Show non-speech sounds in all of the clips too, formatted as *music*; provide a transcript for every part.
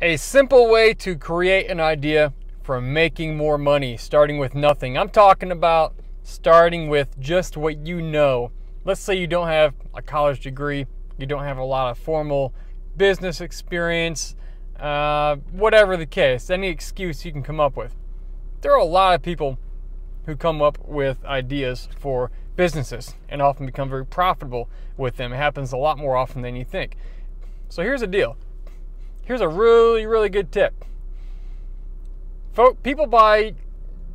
A simple way to create an idea for making more money, starting with nothing. I'm talking about starting with just what you know. Let's say you don't have a college degree, you don't have a lot of formal business experience, uh, whatever the case, any excuse you can come up with. There are a lot of people who come up with ideas for businesses and often become very profitable with them. It happens a lot more often than you think. So here's the deal Here's a really, really good tip. Folks, people buy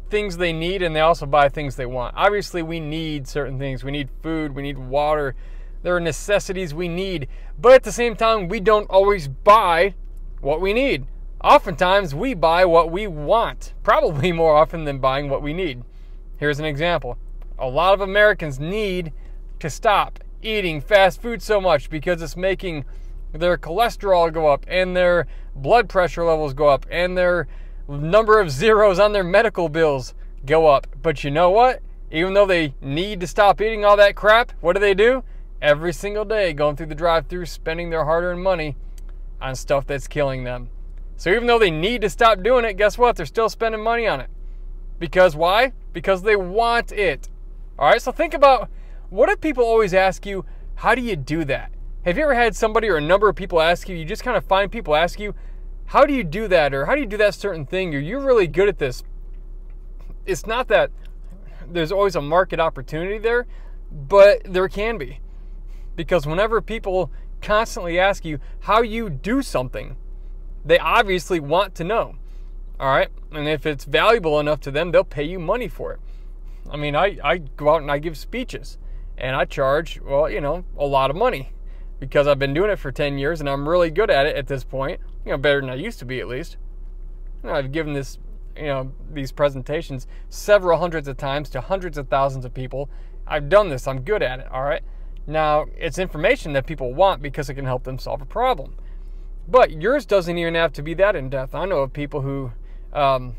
things they need and they also buy things they want. Obviously, we need certain things. We need food, we need water. There are necessities we need. But at the same time, we don't always buy what we need. Oftentimes, we buy what we want, probably *laughs* more often than buying what we need. Here's an example a lot of Americans need to stop eating fast food so much because it's making their cholesterol go up and their blood pressure levels go up and their number of zeros on their medical bills go up. But you know what? Even though they need to stop eating all that crap, what do they do? Every single day going through the drive through spending their hard earned money on stuff that's killing them. So even though they need to stop doing it, guess what? They're still spending money on it. Because why? Because they want it. All right, so think about what if people always ask you, how do you do that? Have you ever had somebody or a number of people ask you, you just kind of find people ask you, how do you do that? Or how do you do that certain thing? Or you're really good at this. It's not that there's always a market opportunity there, but there can be. Because whenever people constantly ask you how you do something, they obviously want to know. All right. And if it's valuable enough to them, they'll pay you money for it. I mean, I, I go out and I give speeches and I charge, well, you know, a lot of money because I've been doing it for 10 years and I'm really good at it at this point. You know, better than I used to be at least. You know, I've given this, you know, these presentations several hundreds of times to hundreds of thousands of people. I've done this. I'm good at it, all right? Now, it's information that people want because it can help them solve a problem. But yours doesn't even have to be that in depth. I know of people who um,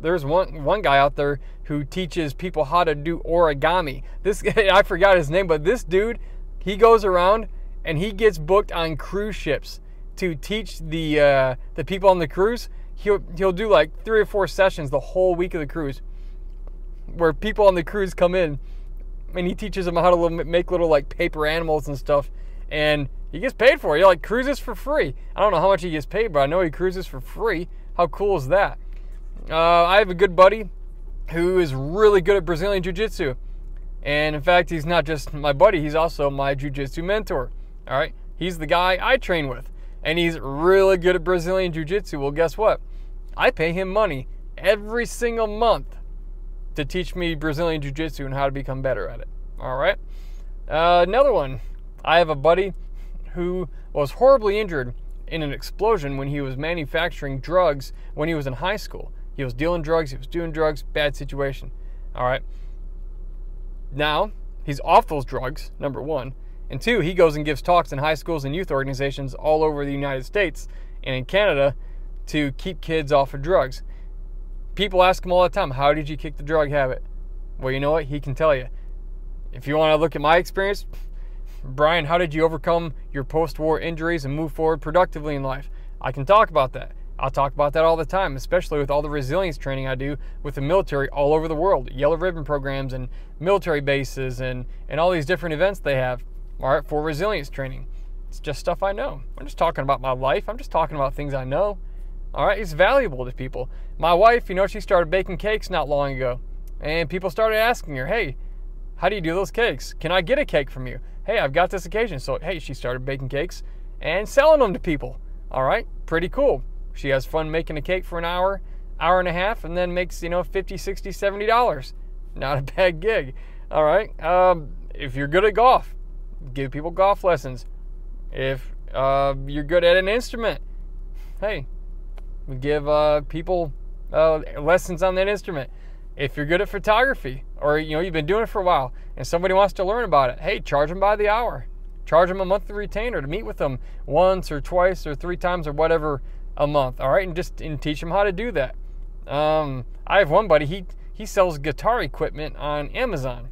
there's one one guy out there who teaches people how to do origami. This *laughs* I forgot his name, but this dude, he goes around and he gets booked on cruise ships to teach the uh, the people on the cruise. He'll he'll do like three or four sessions the whole week of the cruise, where people on the cruise come in, and he teaches them how to make little like paper animals and stuff, and he gets paid for it. He like cruises for free. I don't know how much he gets paid, but I know he cruises for free. How cool is that? Uh, I have a good buddy who is really good at Brazilian Jiu Jitsu. And in fact, he's not just my buddy, he's also my Jiu Jitsu mentor. All right. He's the guy I train with, and he's really good at Brazilian Jiu Jitsu. Well, guess what? I pay him money every single month to teach me Brazilian Jiu Jitsu and how to become better at it. All right. Uh, another one. I have a buddy who was horribly injured in an explosion when he was manufacturing drugs when he was in high school. He was dealing drugs, he was doing drugs, bad situation. All right. Now, he's off those drugs, number one. And two, he goes and gives talks in high schools and youth organizations all over the United States and in Canada to keep kids off of drugs. People ask him all the time, How did you kick the drug habit? Well, you know what? He can tell you. If you want to look at my experience, *laughs* Brian, how did you overcome your post war injuries and move forward productively in life? I can talk about that. I'll talk about that all the time, especially with all the resilience training I do with the military all over the world, yellow ribbon programs and military bases and, and all these different events they have all right, for resilience training. It's just stuff I know. I'm just talking about my life. I'm just talking about things I know. All right, it's valuable to people. My wife, you know, she started baking cakes not long ago, and people started asking her, "Hey, how do you do those cakes? Can I get a cake from you?" Hey, I've got this occasion. So, hey, she started baking cakes and selling them to people. All right, pretty cool. She has fun making a cake for an hour, hour and a half, and then makes, you know, 50, 60, 70 dollars. Not a *laughs* bad gig. All right. Um, if you're good at golf, give people golf lessons. If uh, you're good at an instrument, hey, give uh, people uh, lessons on that instrument. If you're good at photography, or you know you've been doing it for a while, and somebody wants to learn about it, hey, charge them by the hour. Charge them a monthly retainer to meet with them once or twice or three times or whatever a month. All right, and just and teach them how to do that. Um, I have one buddy. He he sells guitar equipment on Amazon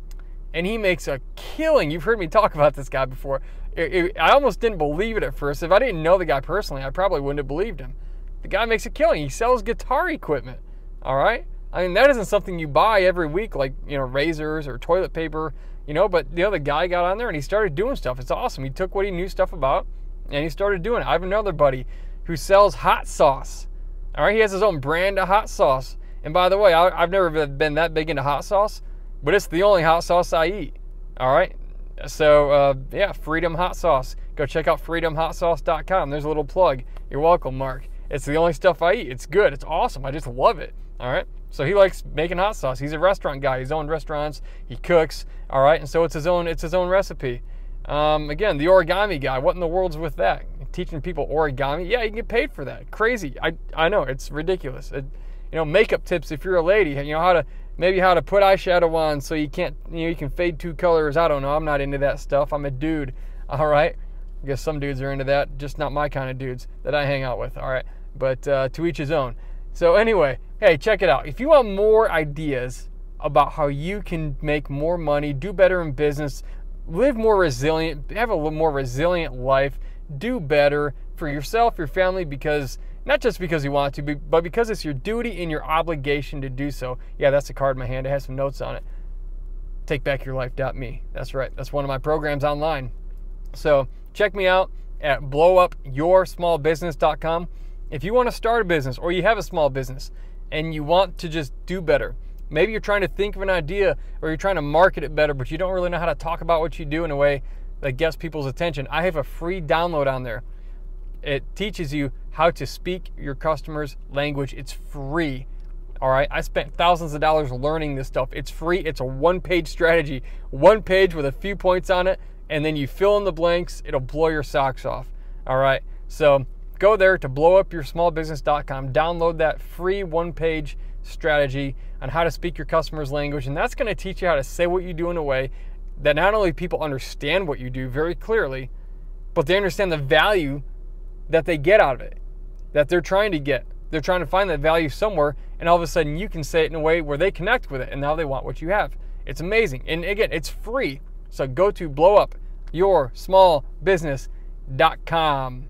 and he makes a killing. You've heard me talk about this guy before. It, it, I almost didn't believe it at first. If I didn't know the guy personally, I probably wouldn't have believed him. The guy makes a killing. He sells guitar equipment. All right. I mean, that isn't something you buy every week, like you know, razors or toilet paper. You know, but the other guy got on there and he started doing stuff. It's awesome. He took what he knew stuff about and he started doing it. I have another buddy who sells hot sauce. All right, he has his own brand of hot sauce. And by the way, I, have never been that big into hot sauce, but it's the only hot sauce I eat. All right. So, uh, yeah, Freedom Hot Sauce. Go check out freedomhotsauce.com. There's a little plug. You're welcome, Mark. It's the only stuff I eat. It's good. It's awesome. I just love it. All right. So he likes making hot sauce. He's a restaurant guy. He's owned restaurants. He cooks. All right. And so it's his own. It's his own recipe. Um, again, the origami guy. What in the world's with that? Teaching people origami? Yeah, you can get paid for that. Crazy. I I know it's ridiculous. It, you know, makeup tips if you're a lady. You know how to maybe how to put eyeshadow on so you can't you know you can fade two colors. I don't know. I'm not into that stuff. I'm a dude. *laughs* All right. I guess some dudes are into that. Just not my kind of dudes that I hang out with. All right. But uh, to each his own. So anyway, hey, check it out. If you want more ideas about how you can make more money, do better in business, live more resilient, have a little more resilient life, do better for yourself, your family, because not just because you want to, but because it's your duty and your obligation to do so. Yeah, that's a card in my hand. It has some notes on it. TakeBackYourLife.me. That's right. That's one of my programs online. So check me out at blowupyoursmallbusiness.com. If you want to start a business or you have a small business and you want to just do better, Maybe you're trying to think of an idea or you're trying to market it better, but you don't really know how to talk about what you do in a way that gets people's attention. I have a free download on there. It teaches you how to speak your customer's language. It's free. All right. I spent thousands of dollars learning this stuff. It's free. It's a one page strategy, one page with a few points on it, and then you fill in the blanks. It'll blow your socks off. All right. So go there to blowupyoursmallbusiness.com, download that free one page strategy on how to speak your customer's language. And that's going to teach you how to say what you do in a way that not only people understand what you do very clearly, but they understand the value that they get out of it, that they're trying to get. They're trying to find that value somewhere, and all of a sudden you can say it in a way where they connect with it, and now they want what you have. It's amazing. And again, it's free. So go to blowupyoursmallbusiness.com.